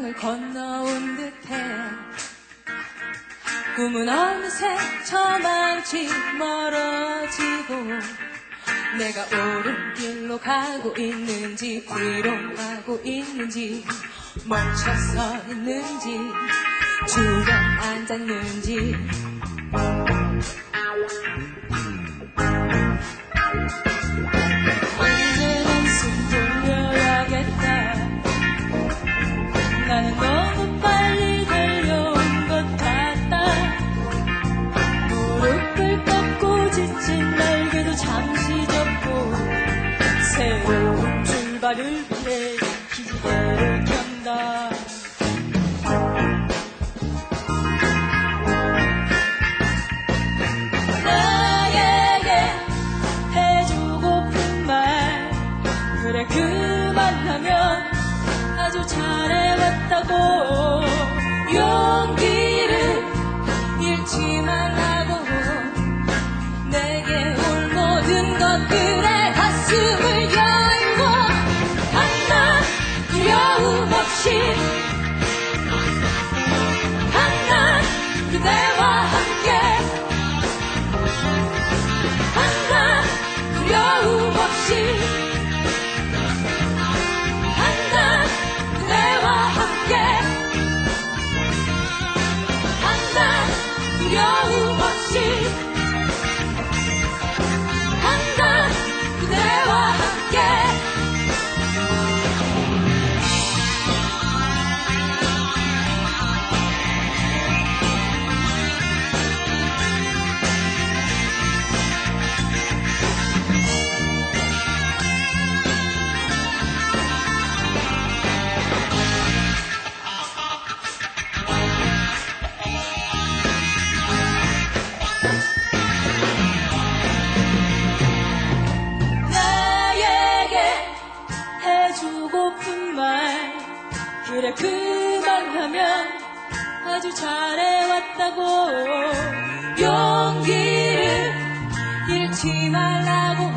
강을 건너온 듯해. 꿈은 어느새 저망치 멀어지고 내가 옳은 길로 가고 있는지 뒤로 가고 있는지 멈춰서 있는지 주저앉았는지. 출발을 위해 기지개를 켠다. 나에게 해주고픈 말 그래 그만하면 아주 잘해왔다고 용기 두 그래 그만 하면 아주 잘해왔다고. 용기를 잃지 말라고.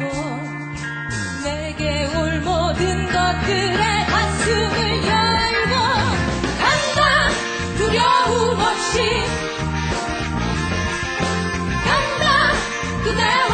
내게 올 모든 것들의 가슴을 열고 간다. 두려움 없이 간다. 그대와